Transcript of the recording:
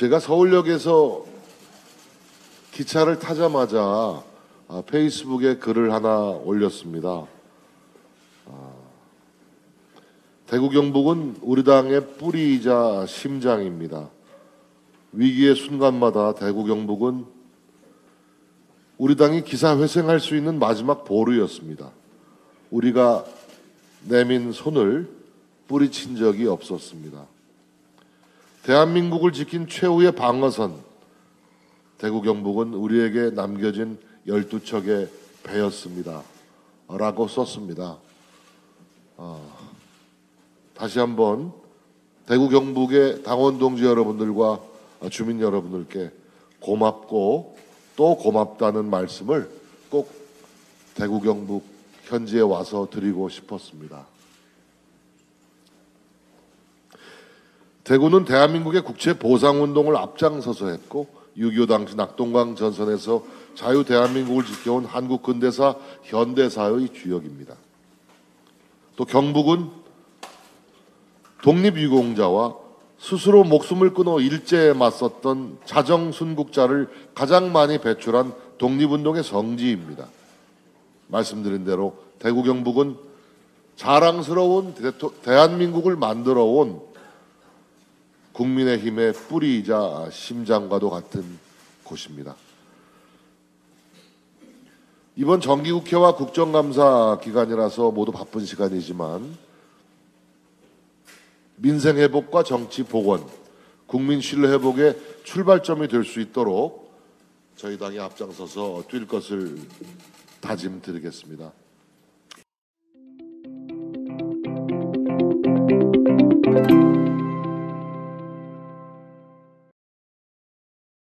제가 서울역에서 기차를 타자마자 아, 페이스북에 글을 하나 올렸습니다. 아, 대구 경북은 우리 당의 뿌리이자 심장입니다. 위기의 순간마다 대구 경북은 우리 당이 기사 회생할 수 있는 마지막 보루였습니다. 우리가 내민 손을 뿌리친 적이 없었습니다. 대한민국을 지킨 최후의 방어선 대구 경북은 우리에게 남겨진 12척의 배였습니다. 라고 썼습니다. 어, 다시 한번 대구 경북의 당원 동지 여러분들과 주민 여러분들께 고맙고 또 고맙다는 말씀을 꼭 대구 경북 현지에 와서 드리고 싶었습니다. 대구는 대한민국의 국채 보상 운동을 앞장서서 했고 6.25 당시 낙동강 전선에서 자유 대한민국을 지켜온 한국 근대사 현대사의 주역입니다. 또 경북은 독립유공자와 스스로 목숨을 끊어 일제에 맞섰던 자정순국자를 가장 많이 배출한 독립운동의 성지입니다. 말씀드린 대로 대구 경북은 자랑스러운 대한민국을 만들어 온 국민의힘의 뿌리이자 심장과도 같은 곳입니다. 이번 정기국회와 국정감사 기간이라서 모두 바쁜 시간이지만 민생 회복과 정치 복원, 국민 신뢰 회복의 출발점이 될 수 있도록 저희 당이 앞장서서 뛸 것을 다짐드리겠습니다.